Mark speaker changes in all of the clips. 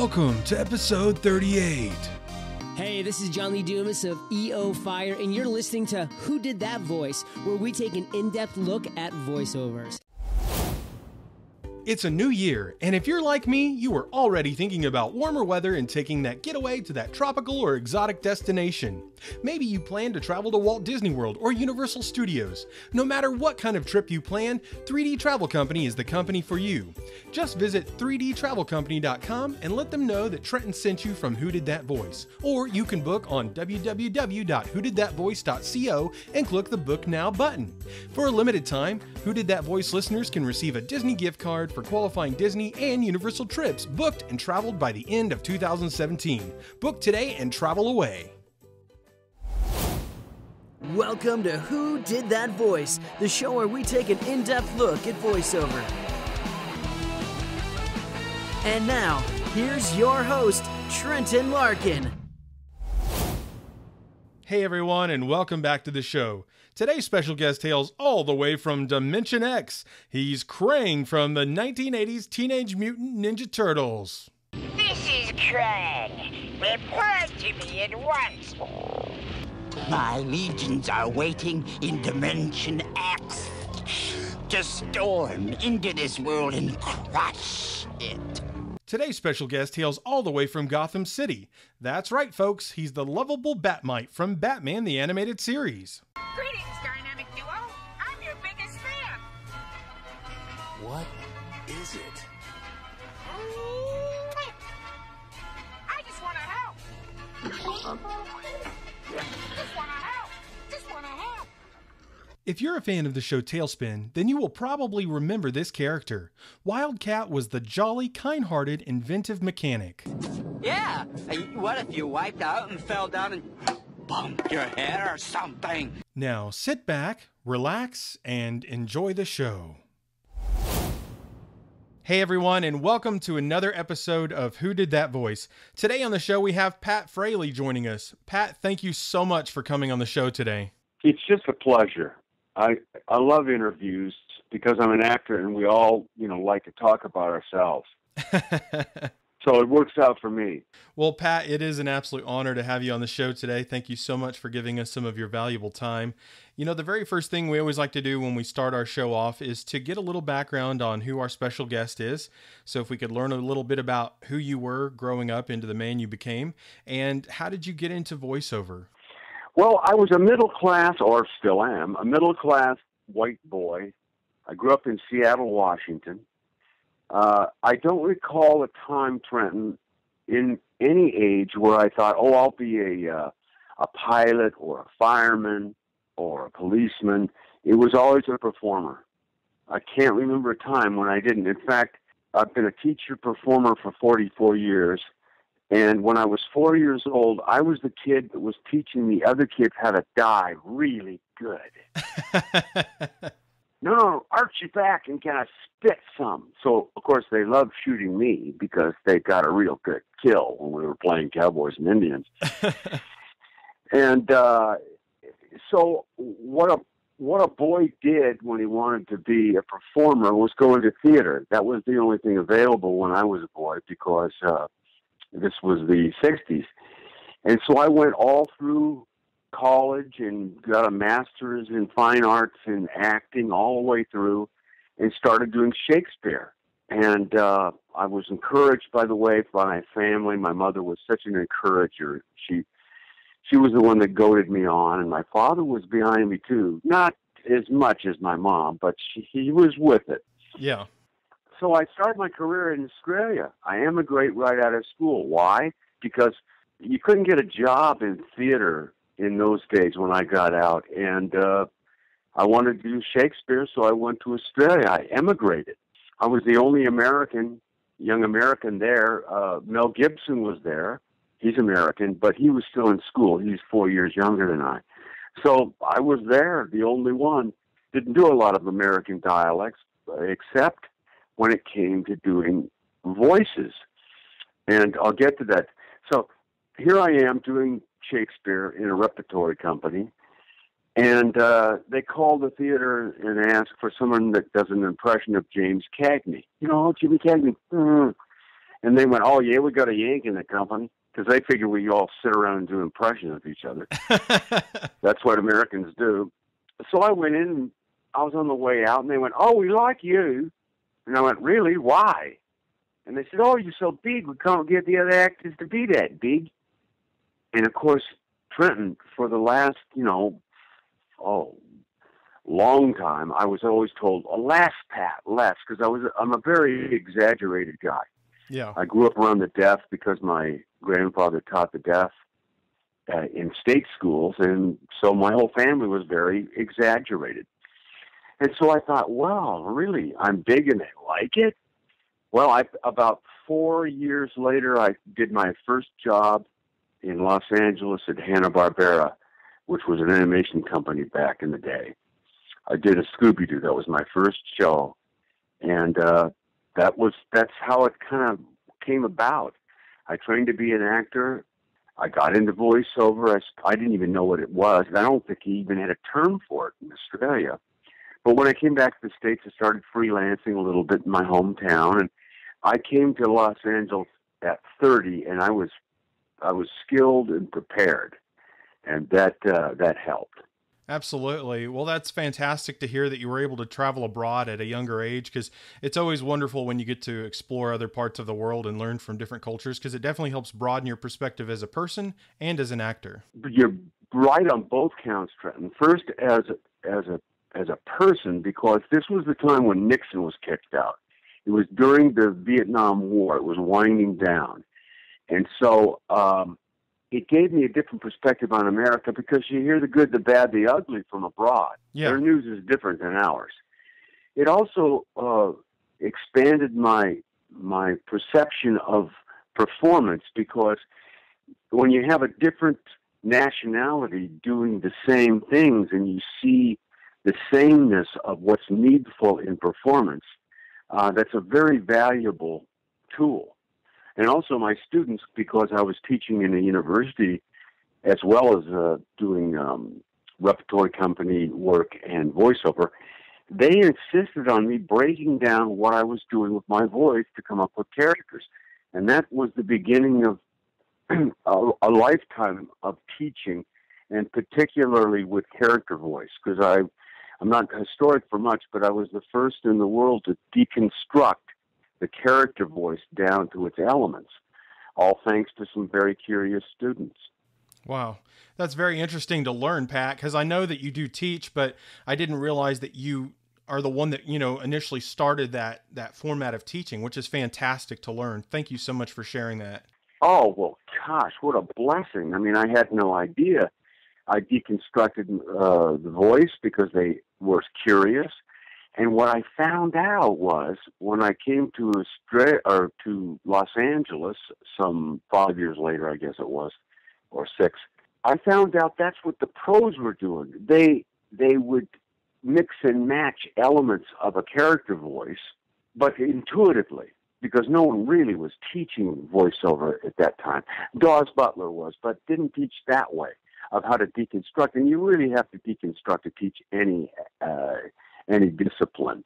Speaker 1: welcome to episode 38.
Speaker 2: Hey, this is John Lee Dumas of EO Fire, and you're listening to Who Did That Voice, where we take an in depth look at voiceovers.
Speaker 1: It's a new year, and if you're like me, you are already thinking about warmer weather and taking that getaway to that tropical or exotic destination. Maybe you plan to travel to Walt Disney World or Universal Studios. No matter what kind of trip you plan, 3D Travel Company is the company for you. Just visit 3dtravelcompany.com and let them know that Trenton sent you from Who Did That Voice. Or you can book on www.whodidthatvoice.co and click the Book Now button. For a limited time, Who Did That Voice listeners can receive a Disney gift card for qualifying Disney and Universal trips booked and traveled by the end of 2017. Book today and travel away.
Speaker 3: Welcome to Who Did That Voice, the show where we take an in depth look at voiceover. And now, here's your host, Trenton Larkin.
Speaker 1: Hey everyone, and welcome back to the show. Today's special guest hails all the way from Dimension X. He's Krang from the 1980s Teenage Mutant Ninja Turtles.
Speaker 4: This is Krang. Report to me at once. My legions are waiting in Dimension X to storm into this world and crush it.
Speaker 1: Today's special guest hails all the way from Gotham City. That's right, folks, he's the lovable Bat-Mite from Batman the Animated Series.
Speaker 4: Greetings, Dynamic Duo. I'm your biggest fan.
Speaker 5: What is it?
Speaker 1: If you're a fan of the show TaleSpin, then you will probably remember this character. Wildcat was the jolly, kind hearted, inventive mechanic.
Speaker 6: Yeah. What if you wiped out and fell down and bumped your head or something?
Speaker 1: Now sit back, relax, and enjoy the show. Hey everyone, and welcome to another episode of Who Did That Voice. Today on the show, we have Pat Fraley joining us. Pat, thank you so much for coming on the show today.
Speaker 7: It's just a pleasure. I I love interviews because I'm an actor and we all, you know, like to talk about ourselves. So it works out for me.
Speaker 1: Well, Pat, it is an absolute honor to have you on the show today. Thank you so much for giving us some of your valuable time. You know, the very first thing we always like to do when we start our show off is to get a little background on who our special guest is. So, if we could learn a little bit about who you were growing up into the man you became, and how did you get into voiceover?
Speaker 7: Well, I was a middle class, or still am, a middle class white boy. I grew up in Seattle, Washington. Uh, I don't recall a time, Trenton, in any age where I thought, "Oh, I'll be a uh, a pilot or a fireman or a policeman." It was always a performer. I can't remember a time when I didn't. In fact, I've been a teacher performer for 44 years. And when I was four years old, I was the kid that was teaching the other kids how to die really good. no, no, arch your back and kind of spit some. So, of course, they loved shooting me because they got a real good kill when we were playing Cowboys and Indians. and uh, so, what a what a boy did when he wanted to be a performer was going to theater. That was the only thing available when I was a boy because uh, this was the '60s, and so I went all through college and got a master's in fine arts and acting all the way through and started doing Shakespeare. And uh, I was encouraged, by the way, by my family. My mother was such an encourager. She she was the one that goaded me on, and my father was behind me too. Not as much as my mom, but she, he was with it.
Speaker 1: Yeah.
Speaker 7: So I started my career in Australia. I emigrated right out of school. Why? Because you couldn't get a job in theater in those days when I got out, and uh, I wanted to do Shakespeare, so I went to Australia. I emigrated. I was the only American, young American there. Uh, Mel Gibson was there. He's American, but he was still in school. He's four years younger than I. So I was there, the only one. Didn't do a lot of American dialects, except when it came to doing voices. And I'll get to that. So here I am doing Shakespeare in a repertory company. And uh, they called the theater and asked for someone that does an impression of James Cagney. You know, Jimmy Cagney. Mm. And they went, "Oh yeah, we got a Yank in the company," because they figure we all sit around and do impressions of each other. That's what Americans do. So I went in. I was on the way out, and they went, "Oh, we like you." And I went, "Really? Why?" And they said, "Oh, you're so big. We can't get the other actors to be that big." And of course, Trenton, for the last, you know, oh, long time, I was always told, "Less, Pat, less," because I was I'm a very exaggerated guy.
Speaker 1: Yeah.
Speaker 7: I grew up around the deaf because my grandfather taught the deaf uh, in state schools, and so my whole family was very exaggerated. And so I thought, well, really, I'm big and they like it. Well, I about four years later, I did my first job in Los Angeles at Hanna Barbera, which was an animation company back in the day. I did a Scooby Doo. That was my first show, and uh, that was that's how it kind of came about. I trained to be an actor. I got into voiceover. I, I didn't even know what it was. I don't think he even had a term for it in Australia. But when I came back to the States, I started freelancing a little bit in my hometown. And I came to Los Angeles at 30, and I was I was skilled and prepared, and that uh, that helped.
Speaker 1: Absolutely. Well, that's fantastic to hear that you were able to travel abroad at a younger age because it's always wonderful when you get to explore other parts of the world and learn from different cultures because it definitely helps broaden your perspective as a person and as an actor.
Speaker 7: You're right on both counts, Trenton. First, as a, as a as a person, because this was the time when Nixon was kicked out. It was during the Vietnam War. It was winding down, and so um, it gave me a different perspective on America because you hear the good, the bad, the ugly from abroad.
Speaker 1: Yeah.
Speaker 7: Their news is different than ours. It also uh, expanded my my perception of performance because when you have a different nationality doing the same things and you see the sameness of what's needful in performance, uh, that's a very valuable tool and also my students because I was teaching in a university as well as uh, doing um, repertory company work and voiceover. They insisted on me breaking down what I was doing with my voice to come up with characters, and that was the beginning of a, a lifetime of teaching, and particularly with character voice because I. I'm not historic for much, but I was the first in the world to deconstruct the character voice down to its elements, all thanks to some very curious students.
Speaker 1: Wow. That's very interesting to learn, Pat, because I know that you do teach, but I didn't realize that you are the one that, you know, initially started that that format of teaching, which is fantastic to learn. Thank you so much for sharing that.
Speaker 7: Oh, well, gosh, what a blessing. I mean, I had no idea. I deconstructed uh, the voice because they were curious. And what I found out was when I came to Australia or to Los Angeles some five years later, I guess it was, or six, I found out that's what the pros were doing. They they would mix and match elements of a character voice, but intuitively, because no one really was teaching voiceover at that time. Daws Butler was, but didn't teach that way of how to deconstruct. And you really have to deconstruct to teach any uh, any discipline.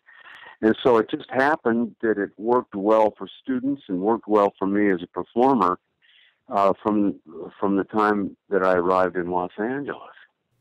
Speaker 7: And so it just happened that it worked well for students and worked well for me as a performer uh, from from the time that I arrived in Los Angeles.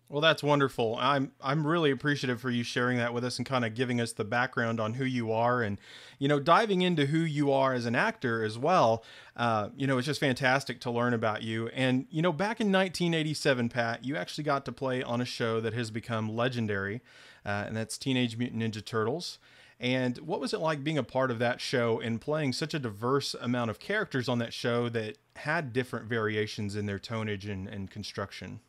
Speaker 1: Well, that's wonderful. I'm I'm really appreciative for you sharing that with us and kind of giving us the background on who you are and you know diving into who you are as an actor as well. Uh, you know, it's just fantastic to learn about you. And you know, back in 1987, Pat, you actually got to play on a show that has become legendary uh, and that's Teenage Mutant Ninja Turtles. And what was it like being a part of that show and playing such a diverse amount of characters on that show that had different variations in their tonage and, and construction?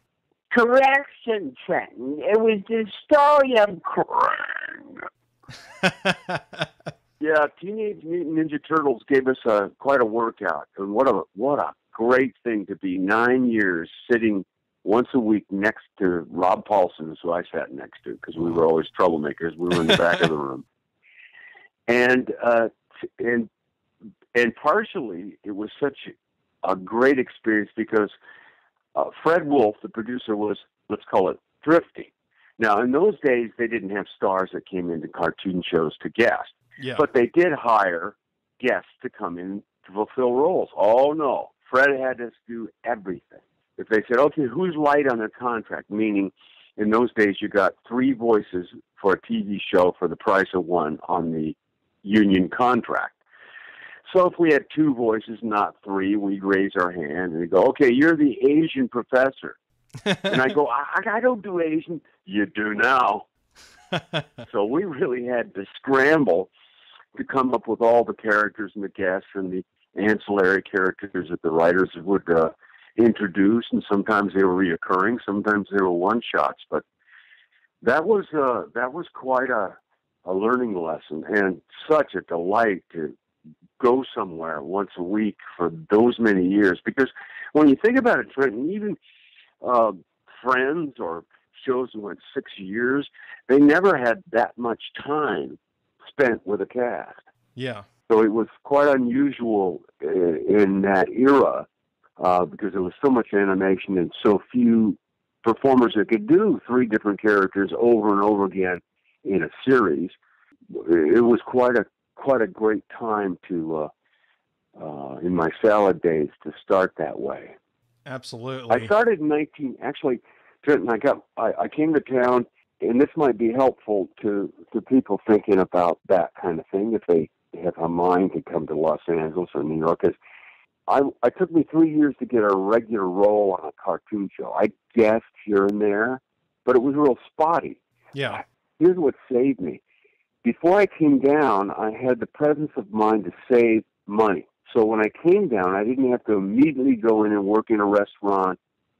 Speaker 4: Correction, Trenton. It was the story of
Speaker 7: Krang. yeah, Teenage Mutant Ninja Turtles gave us a quite a workout, and what a what a great thing to be nine years sitting once a week next to Rob Paulsen, who I sat next to because we were always troublemakers. We were in the back of the room, and uh, and and partially it was such a great experience because uh, Fred Wolf, the producer, was let's call it thrifty. Now, in those days, they didn't have stars that came into cartoon shows to guest,
Speaker 1: yeah.
Speaker 7: but they did hire guests to come in to fulfill roles. Oh no, Fred had us do everything. If they said, okay, who's light on their contract, meaning in those days you got three voices for a TV show for the price of one on the union contract. So if we had two voices, not three, we'd raise our hand and go, okay, you're the Asian professor. and I go, I, I don't do Asian. You do now. so we really had to scramble to come up with all the characters and the guests and the ancillary characters that the writers would uh, introduce, and sometimes they were reoccurring, sometimes they were one shots. But that was uh, that was quite a a learning lesson and such a delight to go somewhere once a week for those many years. Because when you think about it, Trenton, even uh, Friends or shows that went six years, they never had that much time spent with a cast.
Speaker 1: Yeah.
Speaker 7: So it was quite unusual in that era uh, because there was so much animation and so few performers that could do three different characters over and over again in a series. It was quite a quite a great time to uh, uh, in my salad days to start that way.
Speaker 1: Absolutely.
Speaker 7: I started in 19 actually Trenton I got I, I came to town and this might be helpful to to people thinking about that kind of thing if they have a mind to come to Los Angeles or New York because I I took me three years to get a regular role on a cartoon show. I guessed here and there, but it was real spotty.
Speaker 1: Yeah.
Speaker 7: Here's what saved me. Before I came down, I had the presence of mind to save money. So when I came down, I didn't have to immediately go in and work in a restaurant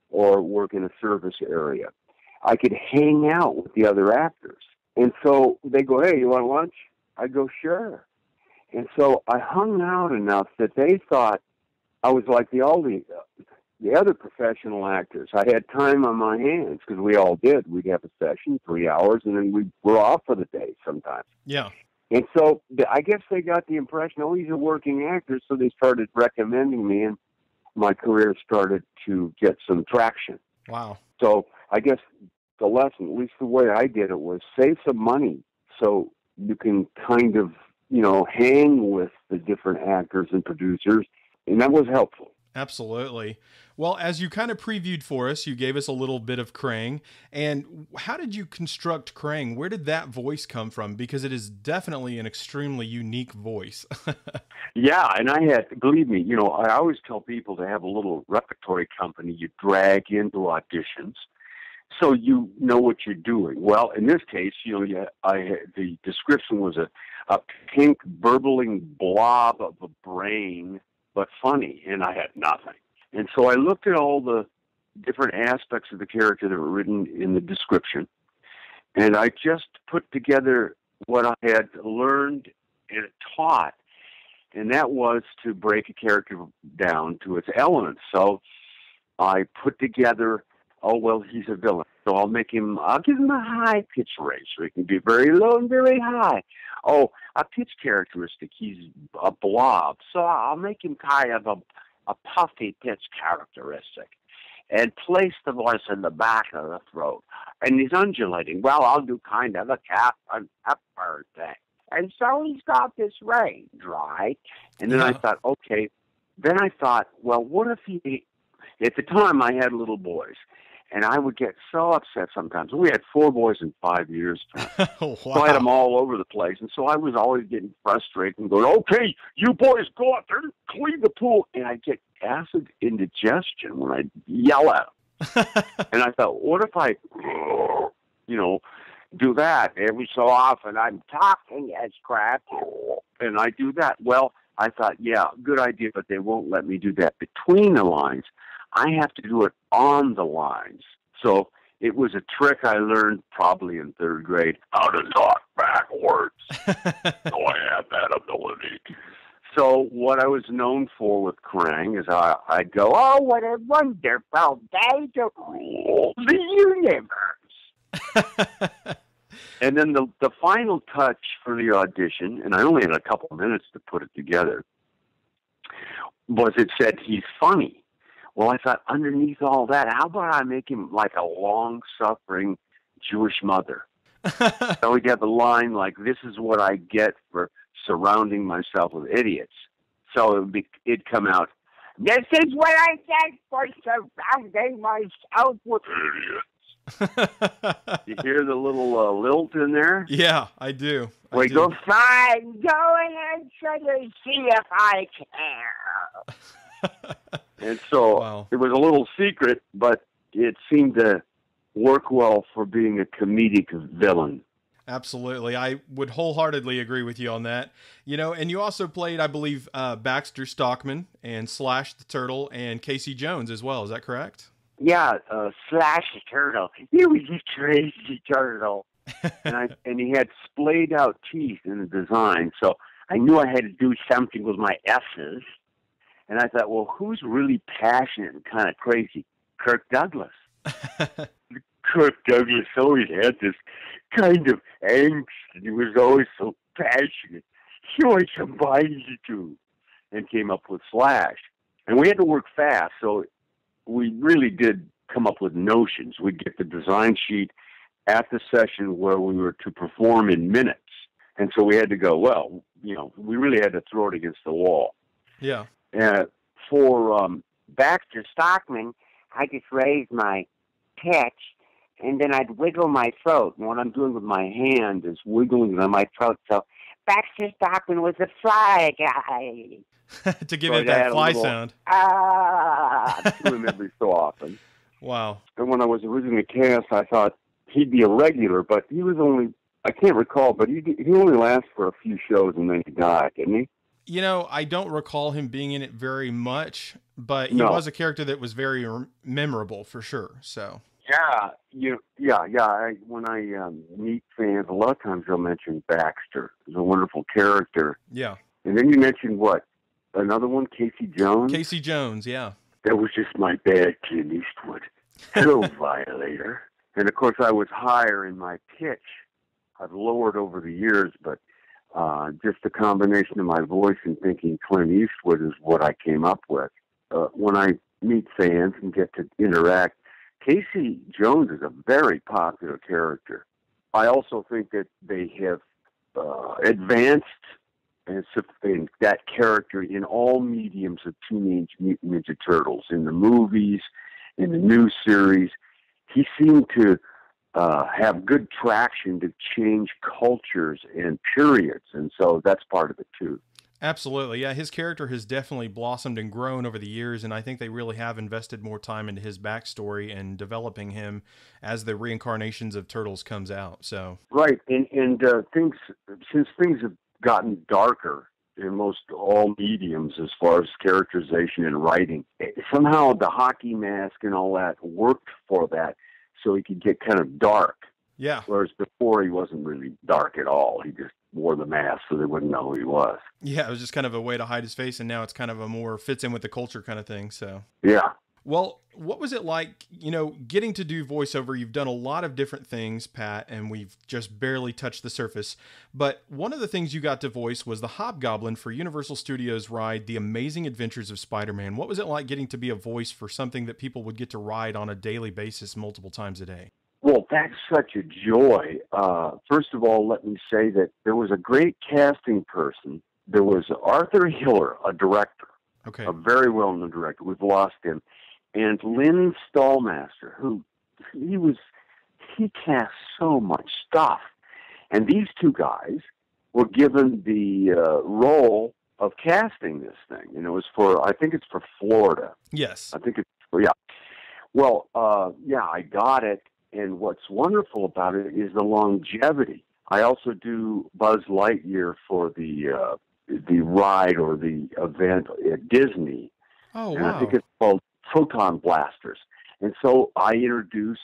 Speaker 7: or work in a service area. I could hang out with the other actors. And so they go, Hey, you want lunch? I go, Sure. And so I hung out enough that they thought I was like the all the, the other professional actors. I had time on my hands because we all did. We'd have a session, three hours, and then we were off for the day sometimes.
Speaker 1: Yeah.
Speaker 7: And so I guess they got the impression, oh, he's a working actor, so they started recommending me, and my career started to get some traction.
Speaker 1: Wow.
Speaker 7: So I guess the lesson, at least the way I did it, was save some money so you can kind of, you know, hang with the different actors and producers, and that was helpful.
Speaker 1: Absolutely. Well, as you kind of previewed for us, you gave us a little bit of Krang. And how did you construct Krang? Where did that voice come from? Because it is definitely an extremely unique voice.
Speaker 7: yeah, and I had, believe me, you know, I always tell people to have a little repertory company you drag into auditions so you know what you're doing. Well, in this case, you know, yeah, I the description was a a pink burbling blob of a brain, but funny, and I had nothing. And so I looked at all the different aspects of the character that were written in the description, and I just put together what I had learned and taught, and that was to break a character down to its elements. So I put together oh well he's a villain so i'll make him i'll give him a high pitch range so he can be very low and very high. Oh a pitch characteristic he's a blob. So i'll make him kind of a a puffy pitch characteristic and place the voice in the back of the throat. And he's undulating. Well i'll do kind of a cap an upward thing. And so he's got this range right? And then i thought okay. Then i thought well what if he at the time I had little boys and I would get so upset sometimes. We had four boys in five years.
Speaker 1: wow.
Speaker 7: So I had them all over the place, and so I was always getting frustrated and going, "Okay, you boys go out there and clean the pool," and I get acid indigestion when I yell at them. and I thought, what if I, you know, do that every so often? I'm talking as crap, and I do that. Well, I thought, yeah, good idea, but they won't let me do that between the lines. I have to do it on the lines. So it was a trick I learned probably in third grade how to talk backwards. so I had that ability. So what I was known for with Krang is I, I'd go, oh, what a wonderful day to rule the universe. and then the the final touch for the audition, and I only had a couple of minutes to put it together, was it said he's funny. Well, I thought underneath all that, how about I make him like a long suffering Jewish mother? so we'd have a line like, This is what I get for surrounding myself with idiots. So it would be, it'd come out.
Speaker 4: This is what I get for surrounding myself with idiots.
Speaker 7: You hear the little uh, lilt in there?
Speaker 1: yeah, I do. I
Speaker 7: We
Speaker 1: do.
Speaker 7: go
Speaker 4: Fine, go ahead, try to see if I care.
Speaker 7: And so
Speaker 1: Wow.
Speaker 7: it was a little secret, but it seemed to work well for being a comedic villain.
Speaker 1: Absolutely. I would wholeheartedly agree with you on that. You know, and you also played, I believe, uh, Baxter Stockman and Slash the Turtle and Casey Jones as well. Is that correct?
Speaker 7: Yeah, uh, Slash the Turtle. He was a crazy turtle. and I and he had splayed out teeth in the design, so I knew I had to do something with my S's. And I thought, well, who's really passionate and kind of crazy? Kirk Douglas. Kirk Douglas always had this kind of angst, and he was always so passionate. He always combined the two and came up with Slash. And we had to work fast, so we really did come up with notions. We'd get the design sheet at the session where we were to perform in minutes. And so we had to go, well, you know, we really had to throw it against the wall.
Speaker 1: yeah.
Speaker 7: Uh, for um,
Speaker 4: Baxter Stockman, I just raised my pitch, and then I'd wiggle my throat.
Speaker 7: And what I'm doing with my hand is wiggling on my throat. So
Speaker 4: Baxter Stockman was a fly guy.
Speaker 1: to give
Speaker 7: So
Speaker 1: it that fly
Speaker 7: little-
Speaker 1: sound.
Speaker 4: Ah.
Speaker 7: to him every so often.
Speaker 1: Wow.
Speaker 7: And when I was originally cast, I thought he'd be a regular, but he was only, I can't recall, but he, he only lasted for a few shows and then he died, didn't he?
Speaker 1: You know, I don't recall him being in it very much, but he
Speaker 7: No.
Speaker 1: was a character that was very rem- memorable for sure. So,
Speaker 7: Yeah, you, yeah, yeah. I, when I um, meet fans, a lot of times they'll mention Baxter as a wonderful character,
Speaker 1: yeah.
Speaker 7: and then you mentioned what another one, Casey Jones.
Speaker 1: Casey Jones, yeah.
Speaker 7: that was just my bad Clint Eastwood. Hello, violator. And of course, I was higher in my pitch. I've lowered over the years, but uh, just the combination of my voice and thinking Clint Eastwood is what I came up with. Uh, when I meet fans and get to interact, Casey Jones is a very popular character. I also think that they have uh, advanced and and that character in all mediums of Teenage Mutant Ninja Turtles, in the movies, in the new series. He seemed to uh, have good traction to change cultures and periods, and so that's part of it too.
Speaker 1: Absolutely. Yeah, his character has definitely blossomed and grown over the years, and I think they really have invested more time into his backstory and developing him as the reincarnations of Turtles comes out. So,
Speaker 7: Right, and and uh, things since things have gotten darker in most all mediums as far as characterization and writing, eh, somehow the hockey mask and all that worked for that, so he could get kind of dark.
Speaker 1: yeah.
Speaker 7: Whereas before he wasn't really dark at all. He just wore the mask so they wouldn't know who he was.
Speaker 1: Yeah, it was just kind of a way to hide his face, and now it's kind of a more fits in with the culture kind of thing. So,
Speaker 7: Yeah.
Speaker 1: Well, what was it like, you know, getting to do voiceover? You've done a lot of different things, Pat, and we've just barely touched the surface. But one of the things you got to voice was the Hobgoblin for Universal Studios ride The Amazing Adventures of Spider Man. What was it like getting to be a voice for something that people would get to ride on a daily basis multiple times a day?
Speaker 7: Well, that's such a joy. Uh, first of all, let me say that there was a great casting person. There was Arthur Hiller, a director,
Speaker 1: Okay.
Speaker 7: a very well known director. We've lost him. And Lynn Stalmaster, who he was, he cast so much stuff. And these two guys were given the uh, role of casting this thing. And it was for, I think it's for Florida.
Speaker 1: Yes.
Speaker 7: I think it's for, yeah. Well, uh, yeah, I got it. And what's wonderful about it is the longevity. I also do Buzz Lightyear for the uh, the ride or the event at Disney,
Speaker 1: Oh,
Speaker 7: and I think it's called Proton Blasters. And so I introduce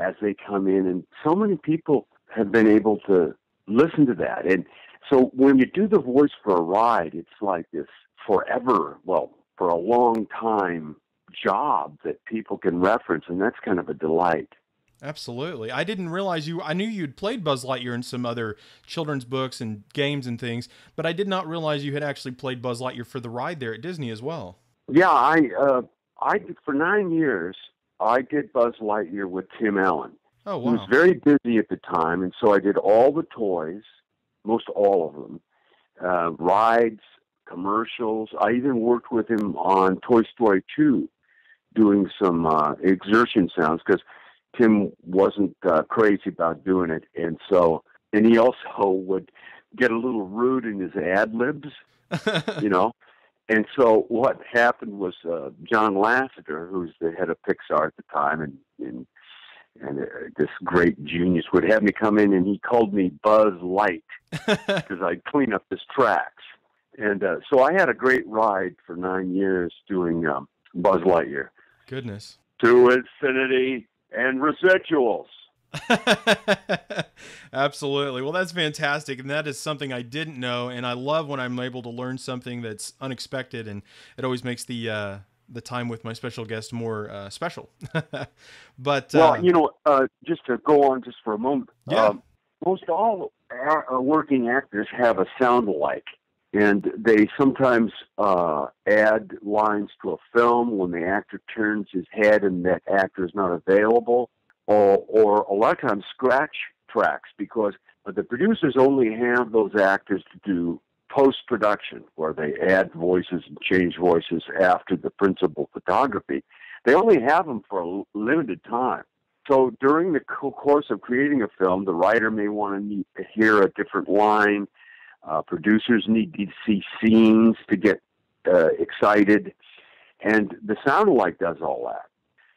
Speaker 7: as they come in, and so many people have been able to listen to that. And so when you do the voice for a ride, it's like this forever, well, for a long time job that people can reference, and that's kind of a delight.
Speaker 1: Absolutely. I didn't realize you I knew you'd played Buzz Lightyear in some other children's books and games and things, but I did not realize you had actually played Buzz Lightyear for the ride there at Disney as well.
Speaker 7: Yeah, I uh, I did for nine years. I did Buzz Lightyear with Tim Allen.
Speaker 1: Oh, wow!
Speaker 7: He was very busy at the time, and so I did all the toys, most all of them, uh, rides, commercials. I even worked with him on Toy Story 2, doing some uh, exertion sounds because Tim wasn't uh, crazy about doing it, and so and he also would get a little rude in his ad libs, you know. And so what happened was uh, John Lasseter, who's the head of Pixar at the time, and and, and uh, this great genius would have me come in, and he called me Buzz Light because I'd clean up his tracks. And uh, so I had a great ride for nine years doing um, Buzz Lightyear.
Speaker 1: Goodness.
Speaker 7: To infinity and residuals.
Speaker 1: Absolutely. Well, that's fantastic. And that is something I didn't know. And I love when I'm able to learn something that's unexpected. And it always makes the, uh, the time with my special guest more uh, special. but,
Speaker 7: well,
Speaker 1: uh,
Speaker 7: you know, uh, just to go on just for a moment,
Speaker 1: Yeah.
Speaker 7: um, most all working actors have a sound alike. And they sometimes uh, add lines to a film when the actor turns his head and that actor is not available, or, or a lot of times scratch tracks because the producers only have those actors to do post production where they add voices and change voices after the principal photography. They only have them for a limited time. So during the course of creating a film, the writer may want to hear a different line. Uh, producers need to see scenes to get uh, excited, and the sound alike does all that.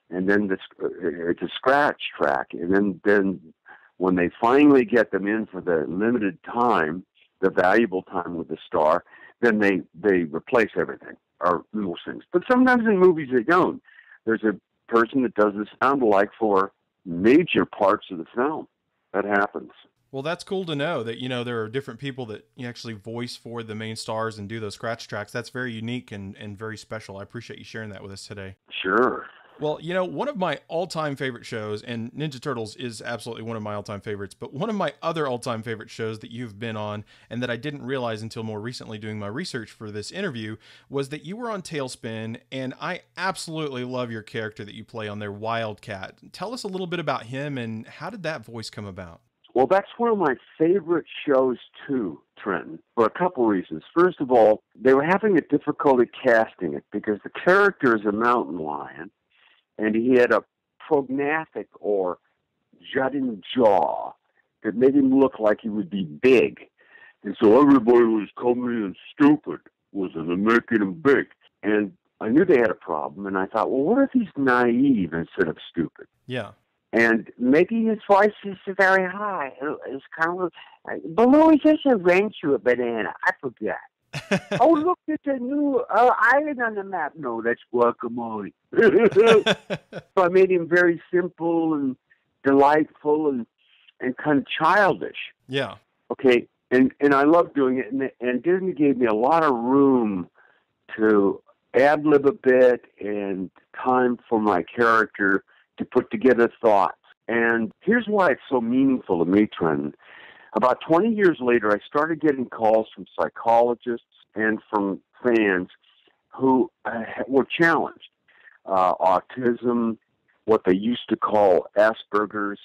Speaker 7: And then this, uh, it's a scratch track, and then then when they finally get them in for the limited time, the valuable time with the star, then they they replace everything or little things. But sometimes in movies they don't. There's a person that does the sound alike for major parts of the film. That happens.
Speaker 1: Well, that's cool to know that you know there are different people that you actually voice for the main stars and do those scratch tracks. That's very unique and, and very special. I appreciate you sharing that with us today.
Speaker 7: Sure.
Speaker 1: Well, you know, one of my all-time favorite shows, and Ninja Turtles is absolutely one of my all-time favorites, but one of my other all-time favorite shows that you've been on, and that I didn't realize until more recently doing my research for this interview, was that you were on TaleSpin, and I absolutely love your character that you play on there, Wildcat. Tell us a little bit about him, and how did that voice come about?
Speaker 7: Well, that's one of my favorite shows too, Trenton, for a couple reasons. First of all, they were having a difficulty casting it because the character is a mountain lion, and he had a prognathic or jutting jaw that made him look like he would be big. And so everybody was coming in stupid, was it, and making him big. And I knew they had a problem, and I thought, well, what if he's naive instead of stupid?
Speaker 1: Yeah.
Speaker 7: and maybe his voice is very high. It's kind of below is just a or a banana. I forget. oh, look at a new uh, island on the map. No, that's guacamole. so I made him very simple and delightful and and kind of childish.
Speaker 1: yeah.
Speaker 7: Okay, and and I love doing it. And, and Disney gave me a lot of room to ad lib a bit and time for my character to put together thoughts. And here's why it's so meaningful to me, Trenton. About 20 years later, I started getting calls from psychologists and from fans who uh, were challenged. Uh, autism, what they used to call Asperger's,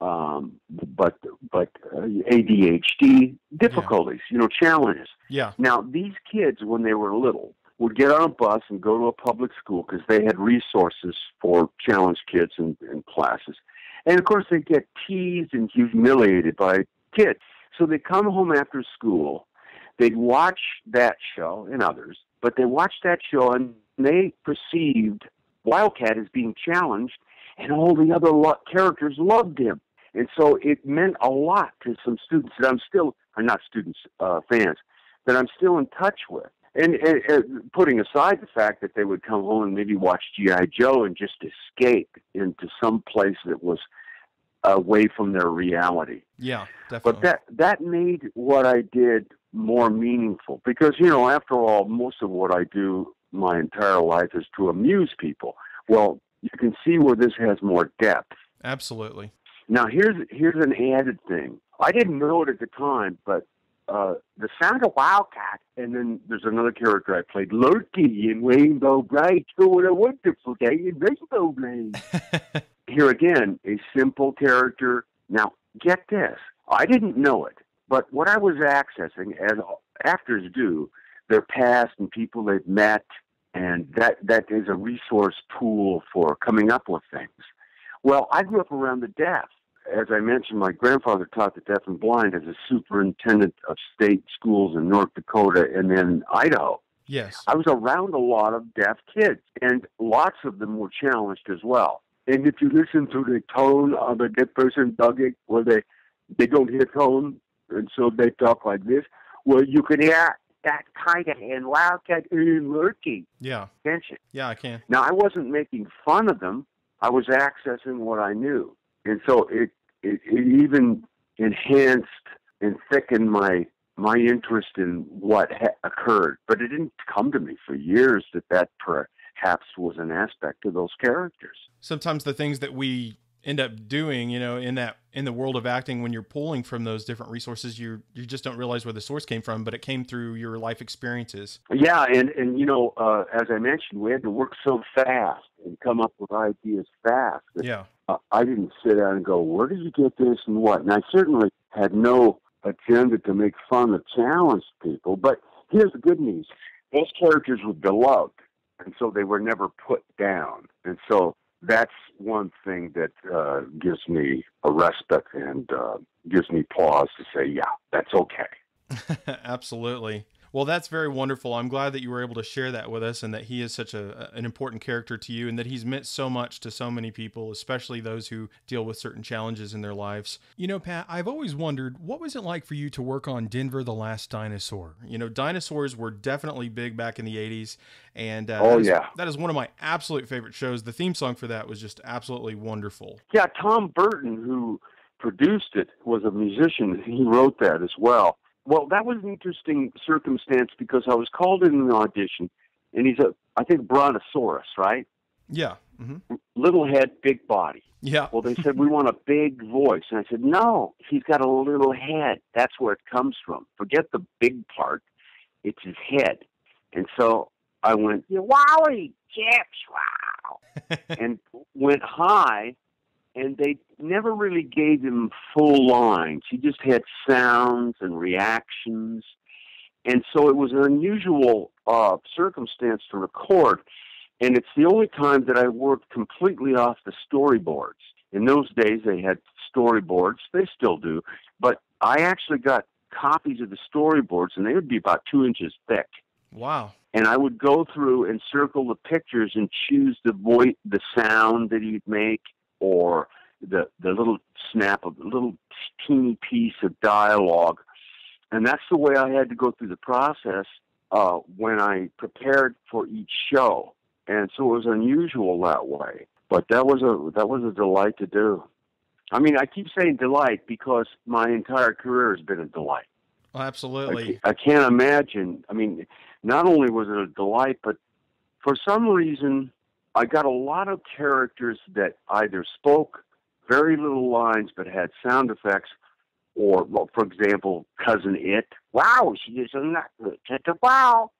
Speaker 7: um, but but uh, ADHD difficulties, you know, challenges.
Speaker 1: Yeah.
Speaker 7: Now, these kids, when they were little, would get on a bus and go to a public school because they had resources for challenged kids in, in classes. And of course, they get teased and humiliated by kids. So they come home after school, they'd watch that show and others, but they watched that show and they perceived Wildcat as being challenged, and all the other lo- characters loved him. And so it meant a lot to some students that I'm still, or not students, uh, fans, that I'm still in touch with. And, and, and putting aside the fact that they would come home and maybe watch G.I. Joe and just escape into some place that was away from their reality.
Speaker 1: Yeah. Definitely.
Speaker 7: But that that made what I did more meaningful because you know, after all, most of what I do my entire life is to amuse people. Well, you can see where this has more depth.
Speaker 1: Absolutely.
Speaker 7: Now here's here's an added thing. I didn't know it at the time, but uh, the sound of Wildcat, and then there's another character I played, Lurky in Rainbow Brite. Oh, what a wonderful day in Rainbow Land. Here again, a simple character. Now, get this. I didn't know it, but what I was accessing, as actors do, their past and people they've met, and that that is a resource pool for coming up with things. Well, I grew up around the deaf. As I mentioned, my grandfather taught the deaf and blind as a superintendent of state schools in North Dakota and then Idaho.
Speaker 1: Yes.
Speaker 7: I was around a lot of deaf kids, and lots of them were challenged as well. And if you listen to the tone of a deaf person talking, where they they don't hear tone, and so they talk like this, well, you can hear that kind of and wildcat and lurking
Speaker 1: Yeah.
Speaker 7: tension.
Speaker 1: Yeah, I can.
Speaker 7: Now, I wasn't making fun of them. I was accessing what I knew, and so it it, it even enhanced and thickened my my interest in what ha- occurred. But it didn't come to me for years that that perhaps was an aspect of those characters.
Speaker 1: Sometimes the things that we end up doing, you know, in that in the world of acting when you're pulling from those different resources, you you just don't realize where the source came from, but it came through your life experiences.
Speaker 7: Yeah, and and you know, uh, as I mentioned, we had to work so fast and come up with ideas fast. that
Speaker 1: Yeah.
Speaker 7: uh, I didn't sit down and go, where did you get this and what? And I certainly had no agenda to make fun or challenge people. But here's the good news: those characters were beloved, and so they were never put down. And so that's one thing that uh, gives me a respite and uh, gives me pause to say, yeah, that's okay.
Speaker 1: Absolutely. Well, that's very wonderful. I'm glad that you were able to share that with us and that he is such a an important character to you and that he's meant so much to so many people, especially those who deal with certain challenges in their lives. You know, Pat, I've always wondered what was it like for you to work on Denver the Last Dinosaur? You know, dinosaurs were definitely big back in the 80s and uh,
Speaker 7: Oh,
Speaker 1: that is-
Speaker 7: yeah.
Speaker 1: that is one of my absolute favorite shows. The theme song for that was just absolutely wonderful.
Speaker 7: Yeah, Tom Burton, who produced it, was a musician. He wrote that as well. Well, that was an interesting circumstance because I was called in an audition, and he's a, I think, brontosaurus, right?
Speaker 1: Yeah. hmm
Speaker 7: Little head, big body.
Speaker 1: Yeah.
Speaker 7: Well, they said we want a big voice, and I said no. He's got a little head. That's where it comes from. Forget the big part. It's his head. And so I went, wowie, chips, wow, and went high, and they never really gave him full lines. He just had sounds and reactions, and so it was an unusual uh, circumstance to record. And it's the only time that I worked completely off the storyboards. In those days, they had storyboards. They still do. But I actually got copies of the storyboards, and they would be about two inches thick
Speaker 1: Wow.
Speaker 7: and I would go through and circle the pictures and choose the voice, the sound that he'd make, or the the little snap of the little teeny piece of dialogue, and that's the way I had to go through the process uh, when I prepared for each show, and so it was unusual that way. But that was a that was a delight to do. I mean, I keep saying delight because my entire career has been a delight.
Speaker 1: Absolutely.
Speaker 7: I, I can't imagine. I mean, not only was it a delight, but for some reason, I got a lot of characters that either spoke very little lines but had sound effects, or, well, for example, Cousin It. Wow, she is a nut. Wow.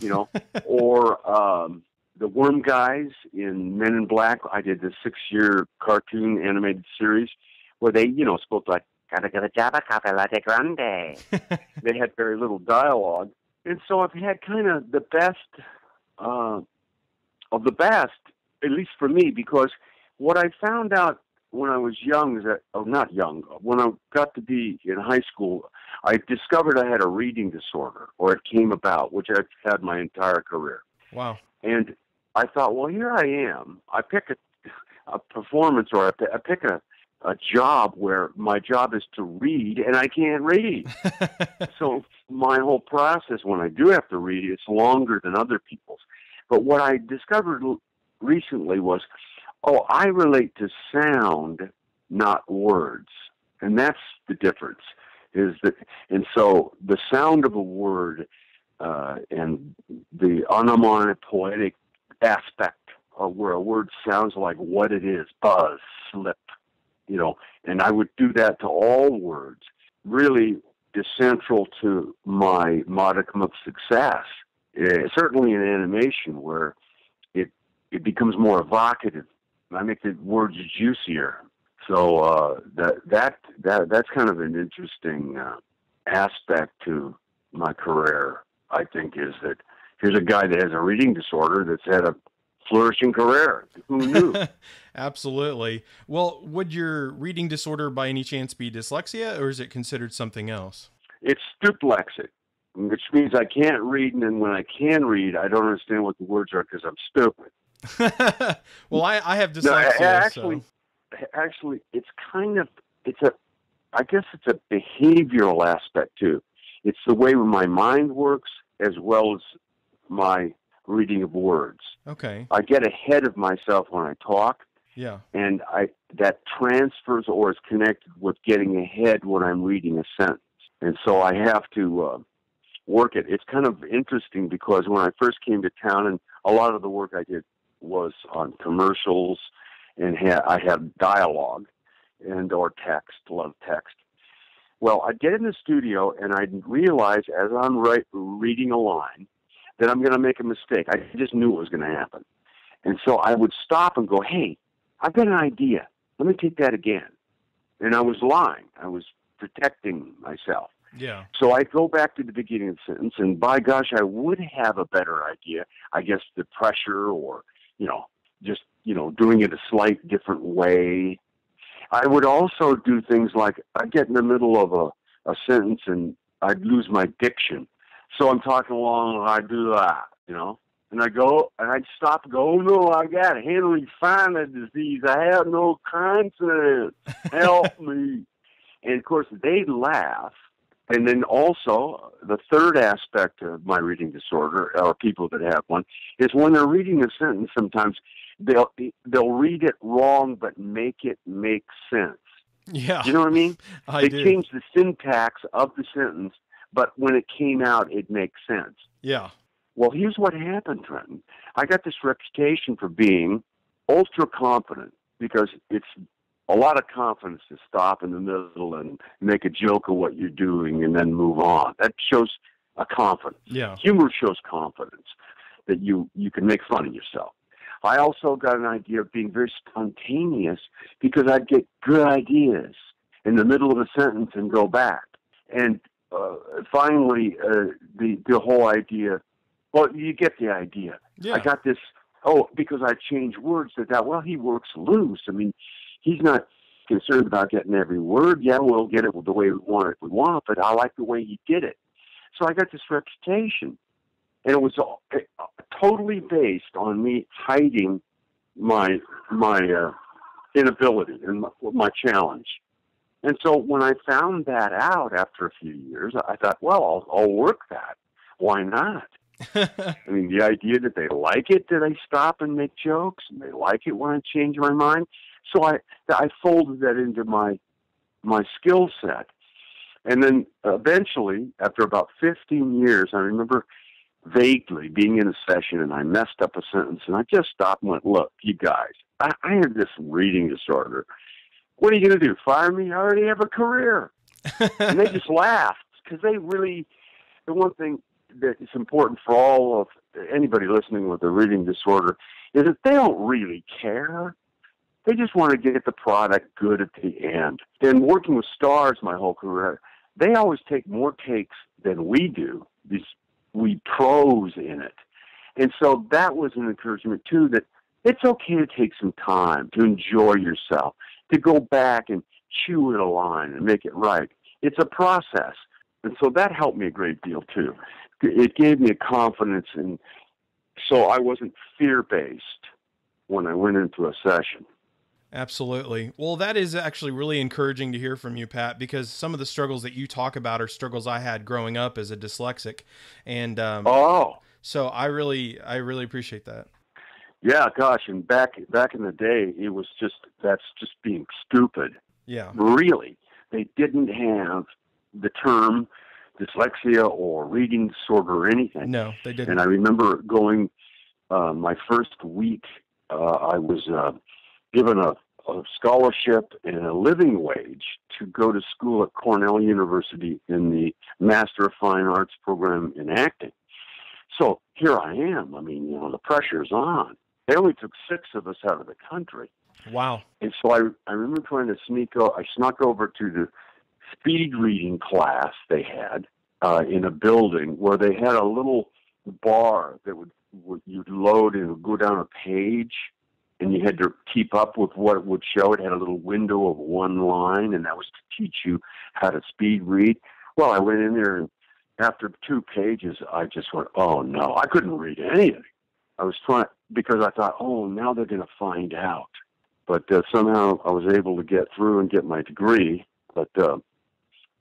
Speaker 7: You know, or um, the Worm Guys in Men in Black. I did the six-year cartoon animated series where they, you know, spoke like "Gotta get a jabba cafe latte grande." they had very little dialogue, and so I've had kind of the best uh, of the best, at least for me, because what I found out when I was young is that, oh, not young, when I got to be in high school, I discovered I had a reading disorder, or it came about, which I've had my entire career.
Speaker 1: Wow.
Speaker 7: And I thought, well, here I am. I pick a, a performance or I pick, I pick a, a job where my job is to read and I can't read. so my whole process when I do have to read, it's longer than other people's. But what I discovered recently was, oh, I relate to sound, not words. And that's the difference. Is that, and so the sound of a word uh, and the onomatopoetic aspect of where a word sounds like what it is, buzz, slip, you know, and I would do that to all words, really is central to my modicum of success. Uh, certainly in animation, where it it becomes more evocative. I make the words juicier. So uh, that that that that's kind of an interesting uh, aspect to my career. I think, is that here's a guy that has a reading disorder that's had a flourishing career. Who knew?
Speaker 1: Absolutely. Well, would your reading disorder by any chance be dyslexia, or is it considered something else?
Speaker 7: it's stuplexic, which means I can't read, and then when I can read, I don't understand what the words are because I'm stupid.
Speaker 1: well, I, I have
Speaker 7: No, actually,
Speaker 1: so.
Speaker 7: actually, it's kind of it's a, I guess it's a behavioral aspect too. It's the way my mind works as well as my reading of words.
Speaker 1: Okay.
Speaker 7: I get ahead of myself when I talk,
Speaker 1: Yeah.
Speaker 7: and I that transfers or is connected with getting ahead when I'm reading a sentence, and so I have to uh, work it. It's kind of interesting because when I first came to town, and a lot of the work I did was on commercials, and ha- I had dialogue and or text, a lot of text. Well, I'd get in the studio and I'd realize as I'm right, reading a line that I'm going to make a mistake. I just knew it was going to happen. And so I would stop and go, hey, I've got an idea. Let me take that again. And I was lying. I was protecting myself.
Speaker 1: Yeah.
Speaker 7: So I go back to the beginning of the sentence, and by gosh, I would have a better idea. I guess the pressure, or you know, just you know, doing it a slight different way. I would also do things like I get in the middle of a, a sentence and I'd lose my diction. So I'm talking along, and I do that, you know, and I go and I'd stop and go, oh no, I got Henry Fonda disease. I have no consonants. Help me. And of course, they'd laugh. And then also, the third aspect of my reading disorder, or people that have one, is when they're reading a sentence, sometimes they'll they'll read it wrong, but make it make sense.
Speaker 1: Yeah.
Speaker 7: You know what I mean?
Speaker 1: I
Speaker 7: they
Speaker 1: do.
Speaker 7: change the syntax of the sentence, but when it came out, it makes sense.
Speaker 1: Yeah.
Speaker 7: Well, here's what happened, Trenton. I got this reputation for being ultra confident because it's a lot of confidence to stop in the middle and make a joke of what you're doing and then move on. That shows a confidence.
Speaker 1: Yeah.
Speaker 7: Humor shows confidence that you you can make fun of yourself. I also got an idea of being very spontaneous because I'd get good ideas in the middle of a sentence and go back. And uh, finally, uh, the the whole idea. Well, you get the idea.
Speaker 1: Yeah.
Speaker 7: I got this. Oh, because I changed words to that. Well, he works loose. I mean, he's not concerned about getting every word. Yeah, we'll get it the way we want it. if We want, but I like the way he did it. So I got this reputation, and it was all, uh, totally based on me hiding my my uh, inability and my, my challenge. And so when I found that out after a few years, I thought, well, I'll, I'll work that. Why not? I mean, the idea that they like it that I stop and make jokes, and they like it when I change my mind. So I I folded that into my my skill set, and then eventually, after about 15 years, I remember vaguely being in a session and I messed up a sentence, and I just stopped and went, "Look, you guys, I, I have this reading disorder. What are you going to do? Fire me? I already have a career." and they just laughed because they really. The one thing that is important for all of anybody listening with a reading disorder is that they don't really care. They just want to get the product good at the end. And working with stars my whole career, they always take more takes than we do. These we pros in it. And so that was an encouragement too that it's okay to take some time to enjoy yourself, to go back and chew it a line and make it right. It's a process. And so that helped me a great deal too. It gave me a confidence and so I wasn't fear based when I went into a session.
Speaker 1: Absolutely. Well, that is actually really encouraging to hear from you, Pat, because some of the struggles that you talk about are struggles I had growing up as a dyslexic, and um,
Speaker 7: Oh,
Speaker 1: so I really, I really appreciate that.
Speaker 7: yeah, gosh, and back back in the day, it was just that's just being stupid.
Speaker 1: Yeah.
Speaker 7: Really, they didn't have the term dyslexia or reading disorder or anything.
Speaker 1: No, they didn't.
Speaker 7: And I remember going uh, my first week. Uh, I was uh, given a, a scholarship and a living wage to go to school at Cornell University in the Master of Fine Arts program in acting. So here I am. I mean, you know, the pressure's on. They only took six of us out of the country.
Speaker 1: Wow.
Speaker 7: And so I, I remember trying to sneak o I snuck over to the speed reading class they had, uh, in a building where they had a little bar that would, would you'd load and would go down a page, and you had to keep up with what it would show. It had a little window of one line, and that was to teach you how to speed read. Well, I went in there, and after two pages, I just went, "Oh no, I couldn't read anything." I was trying because I thought, "Oh, now they're going to find out." But uh, somehow I was able to get through and get my degree. But uh,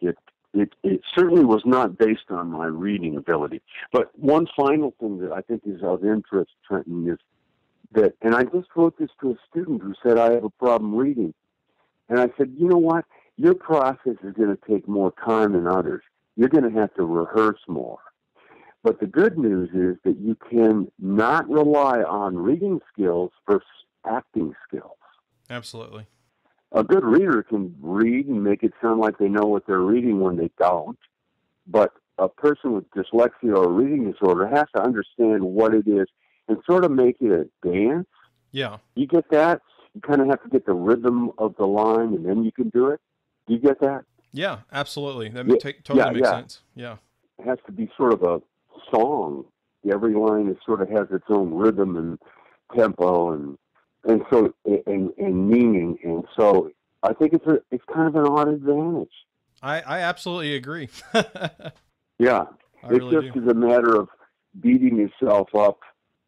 Speaker 7: it it, it certainly was not based on my reading ability. But one final thing that I think is of interest, Trenton, is that, and I just wrote this to a student who said, I have a problem reading. And I said, you know what? Your process is going to take more time than others. You're going to have to rehearse more. But the good news is that you can not rely on reading skills for acting skills.
Speaker 1: Absolutely
Speaker 7: a good reader can read and make it sound like they know what they're reading when they don't. But a person with dyslexia or reading disorder has to understand what it is and sort of make it a dance.
Speaker 1: Yeah.
Speaker 7: You get that? You kind of have to get the rhythm of the line and then you can do it. Do you get that?
Speaker 1: Yeah, absolutely. That yeah, t- totally yeah, makes yeah. sense. Yeah.
Speaker 7: It has to be sort of a song. Every line is sort of has its own rhythm and tempo and and so and, and meaning, and so I think it's a it's kind of an odd advantage.
Speaker 1: I I absolutely agree.
Speaker 7: yeah,
Speaker 1: I
Speaker 7: it
Speaker 1: really
Speaker 7: just
Speaker 1: do.
Speaker 7: is a matter of beating yourself up,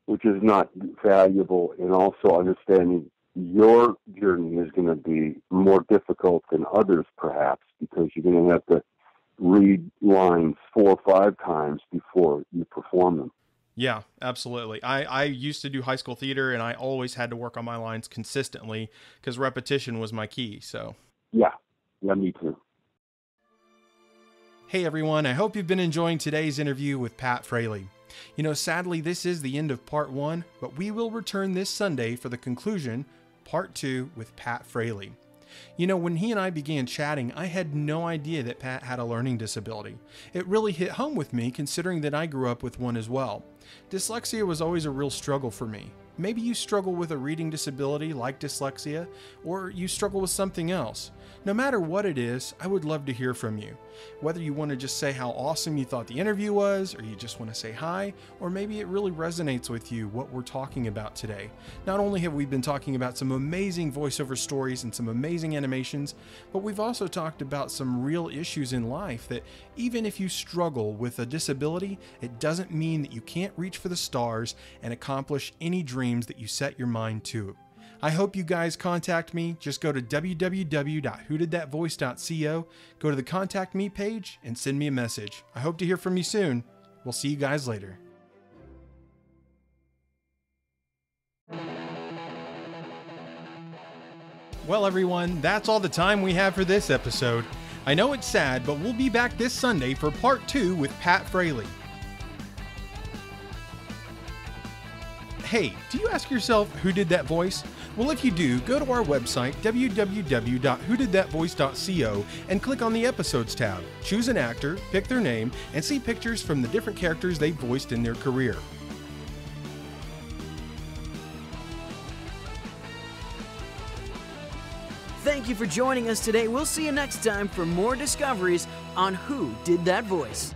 Speaker 7: which is not valuable, and also understanding your journey is going to be more difficult than others, perhaps, because you're going to have to read lines four or five times before you perform them.
Speaker 1: Yeah, absolutely. I, I used to do high school theater and I always had to work on my lines consistently because repetition was my key. So,
Speaker 7: yeah, yeah, me too.
Speaker 1: Hey everyone, I hope you've been enjoying today's interview with Pat Fraley. You know, sadly, this is the end of part one, but we will return this Sunday for the conclusion, part two, with Pat Fraley. You know, when he and I began chatting, I had no idea that Pat had a learning disability. It really hit home with me considering that I grew up with one as well. Dyslexia was always a real struggle for me. Maybe you struggle with a reading disability like dyslexia, or you struggle with something else. No matter what it is, I would love to hear from you. Whether you want to just say how awesome you thought the interview was, or you just want to say hi, or maybe it really resonates with you what we're talking about today. Not only have we been talking about some amazing voiceover stories and some amazing animations, but we've also talked about some real issues in life that even if you struggle with a disability, it doesn't mean that you can't reach for the stars and accomplish any dreams that you set your mind to. I hope you guys contact me. Just go to www.whodidthatvoice.co, go to the contact me page, and send me a message. I hope to hear from you soon. We'll see you guys later. Well, everyone, that's all the time we have for this episode. I know it's sad, but we'll be back this Sunday for part two with Pat Fraley. Hey, do you ask yourself who did that voice? Well, if you do, go to our website, www.whodidthatvoice.co, and click on the Episodes tab. Choose an actor, pick their name, and see pictures from the different characters they've voiced in their career.
Speaker 3: Thank you for joining us today. We'll see you next time for more discoveries on Who Did That Voice.